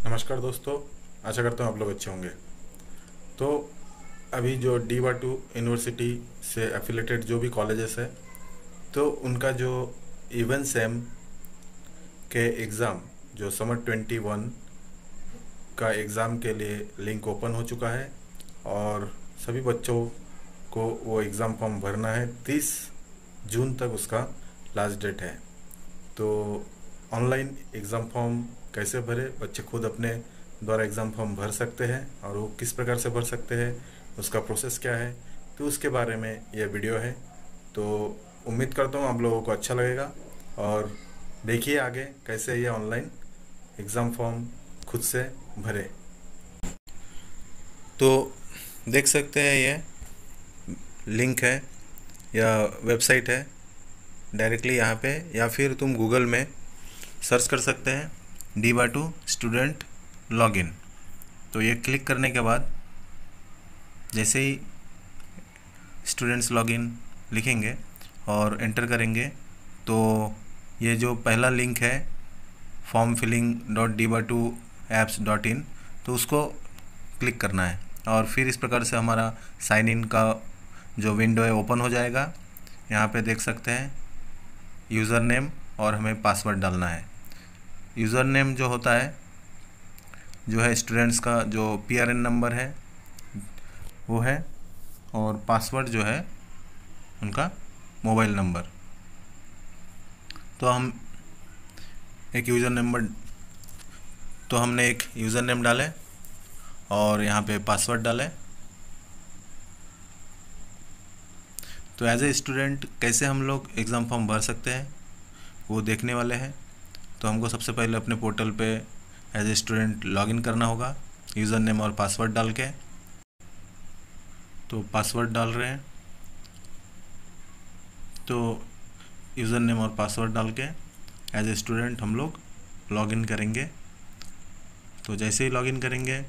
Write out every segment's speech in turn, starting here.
नमस्कार दोस्तों, आशा करता हूँ आप लोग अच्छे होंगे। तो अभी जो डी टू यूनिवर्सिटी से एफिलेटेड जो भी कॉलेजेस है तो उनका जो इवन सेम के एग्ज़ाम जो समर 21 का एग्ज़ाम के लिए लिंक ओपन हो चुका है और सभी बच्चों को वो एग्ज़ाम फॉर्म भरना है। 30 जून तक उसका लास्ट डेट है। तो ऑनलाइन एग्ज़ाम फॉर्म कैसे भरे, बच्चे खुद अपने द्वारा एग्ज़ाम फॉर्म भर सकते हैं और वो किस प्रकार से भर सकते हैं, उसका प्रोसेस क्या है तो उसके बारे में यह वीडियो है। तो उम्मीद करता हूँ आप लोगों को अच्छा लगेगा और देखिए आगे कैसे ये ऑनलाइन एग्ज़ाम फॉर्म खुद से भरे। तो देख सकते हैं ये लिंक है या वेबसाइट है डायरेक्टली यहाँ पे, या फिर तुम गूगल में सर्च कर सकते हैं डी बा टू स्टूडेंट लॉगिन तो ये क्लिक करने के बाद, जैसे ही स्टूडेंट्स लॉगिन लिखेंगे और एंटर करेंगे तो ये जो पहला लिंक है form filling dot D ba two apps dot in तो उसको क्लिक करना है। और फिर इस प्रकार से हमारा साइन इन का जो विंडो है ओपन हो जाएगा। यहाँ पे देख सकते हैं यूज़र नेम और हमें पासवर्ड डालना है। यूज़र नेम जो होता है, जो है स्टूडेंट्स का जो पी आर एन नंबर है, वो है और पासवर्ड जो है उनका मोबाइल नंबर। तो हम एक यूज़र नंबर तो हमने एक यूज़र नेम डाले और यहाँ पे पासवर्ड डाले तो एज ए स्टूडेंट कैसे हम लोग एग्ज़ाम फॉर्म भर सकते हैं, वो देखने वाले हैं। तो हमको सबसे पहले अपने पोर्टल पे एज ए स्टूडेंट लॉगिन करना होगा यूज़र नेम और पासवर्ड डाल के। तो पासवर्ड डाल रहे हैं। तो यूज़र नेम और पासवर्ड डाल के एज ए स्टूडेंट हम लोग लॉगिन करेंगे। तो जैसे ही लॉगिन करेंगे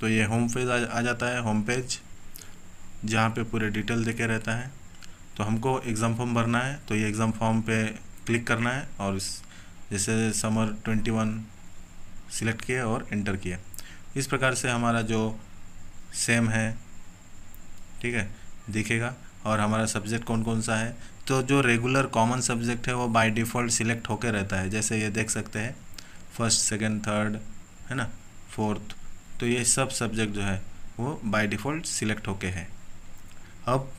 तो ये होम पेज आ जाता है होम पेज जहाँ पे पूरे डिटेल देके रहता है। तो हमको एग्ज़ाम फॉर्म भरना है तो ये एग्ज़ाम फॉर्म पे क्लिक करना है और इस जैसे समर ट्वेंटी वन सिलेक्ट किया और एंटर किया। इस प्रकार से हमारा जो सेम है, ठीक है, दिखेगा। और हमारा सब्जेक्ट कौन कौन सा है? तो जो रेगुलर कॉमन सब्जेक्ट है वो बाय डिफ़ॉल्ट सिलेक्ट होकर रहता है। जैसे ये देख सकते हैं फ़र्स्ट सेकंड थर्ड है ना फोर्थ तो ये सब सब्जेक्ट जो है वो बाय डिफ़ॉल्ट सिलेक्ट होके है। अब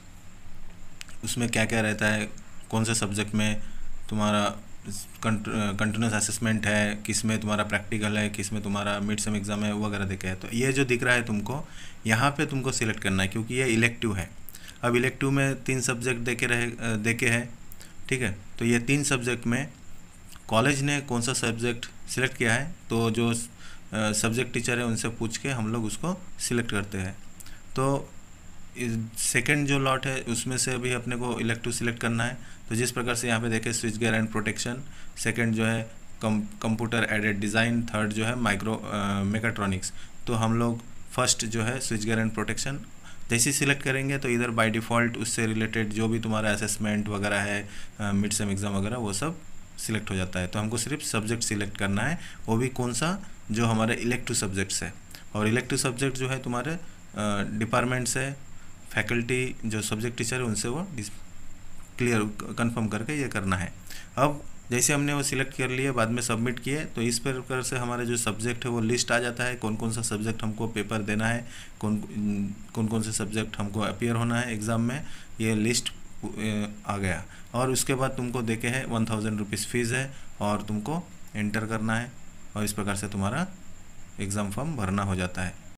उसमें क्या क्या रहता है? कौन से सब्जेक्ट में तुम्हारा कंटिन्यूस असेसमेंट है, किसमें तुम्हारा प्रैक्टिकल है, किसमें तुम्हारा मिड सेम एग्ज़ाम है वगैरह देखे है। तो ये जो दिख रहा है तुमको, यहाँ पे तुमको सिलेक्ट करना है, क्योंकि ये इलेक्टिव है। अब इलेक्टिव में तीन सब्जेक्ट देखे रहे देखे हैं, ठीक है? तो ये तीन सब्जेक्ट में कॉलेज ने कौन सा सब्जेक्ट सिलेक्ट किया है? तो जो सब्जेक्ट टीचर है, उनसे पूछ के हम लोग उसको सिलेक्ट करते हैं। तो सेकेंड जो लॉट है, उसमें से अभी अपने को इलेक्टिव सिलेक्ट करना है। तो जिस प्रकार से यहाँ पे देखें switch gear and protection second जो है कम कंप्यूटर एडेड डिज़ाइन थर्ड जो है माइक्रो मेकाट्रॉनिक्स तो हम लोग फ़र्स्ट जो है स्विच गेयर एंड प्रोटेक्शन जैसे सिलेक्ट करेंगे तो इधर बाय डिफ़ॉल्ट उससे रिलेटेड जो भी तुम्हारा असेसमेंट वगैरह है मिड सेम एग्ज़ाम वगैरह, वो सब सिलेक्ट हो जाता है। तो हमको सिर्फ़ सब्जेक्ट सिलेक्ट करना है। वो भी कौन सा? जो हमारे इलेक्टिव सब्जेक्ट्स है। और इलेक्टिव सब्जेक्ट जो है, तुम्हारे डिपार्टमेंट्स से फैकल्टी जो सब्जेक्ट टीचर है, उनसे वो क्लियर कंफर्म करके ये करना है। अब जैसे हमने वो सिलेक्ट कर लिए बाद में सबमिट किए तो इस प्रकार से हमारे जो सब्जेक्ट है, वो लिस्ट आ जाता है कौन कौन सा सब्जेक्ट हमको पेपर देना है, कौन कौन कौन से सब्जेक्ट हमको अपियर होना है एग्ज़ाम में, ये लिस्ट आ गया। और उसके बाद तुमको देखे है वन थाउज़ेंड रुपीज़ फ़ीस है, और तुमको एंटर करना है, और इस प्रकार से तुम्हारा एग्ज़ाम फॉर्म भरना हो जाता है।